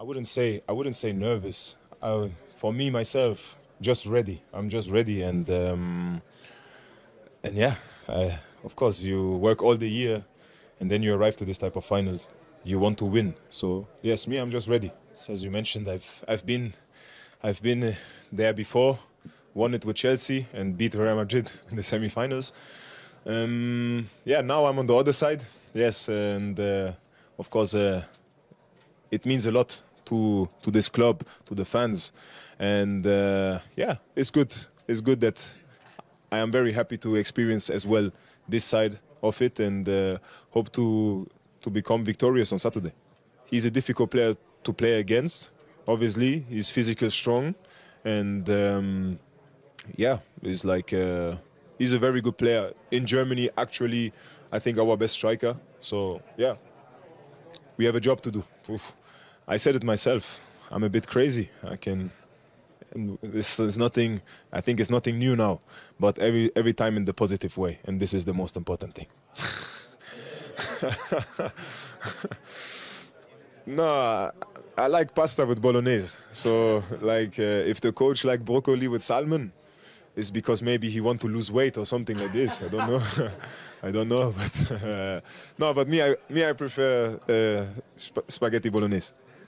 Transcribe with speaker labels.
Speaker 1: I wouldn't say I wouldn't say nervous. For me myself, just ready. I'm just ready, and um, and yeah, of course you work all the year, and then you arrive to this type of final. You want to win. So yes, me, I'm just ready. So as you mentioned, I've I've been I've been uh, there before, won it with Chelsea and beat Real Madrid in the semi-finals. Um, yeah, now I'm on the other side. Yes, and uh, of course uh, it means a lot to to this club, to the fans, and uh, yeah, it's good. It's good that I am very happy to experience as well this side of it, and uh, hope to to become victorious on Saturday. He's a difficult player to play against. Obviously, he's physically strong, and um, yeah, he's like uh, he's a very good player in Germany. Actually, I think our best striker. So yeah, we have a job to do. Oof. I said it myself. I'm a bit crazy. I can. This is nothing. I think it's nothing new now, but every every time in the positive way, and this is the most important thing. no, I, I like pasta with bolognese. So, like, uh, if the coach like broccoli with salmon, it's because maybe he want to lose weight or something like this. I don't know. I don't know, but uh, no. But me, I me, I prefer uh, sp- spaghetti bolognese.